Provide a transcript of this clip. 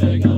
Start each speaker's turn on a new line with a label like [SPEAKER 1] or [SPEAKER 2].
[SPEAKER 1] Take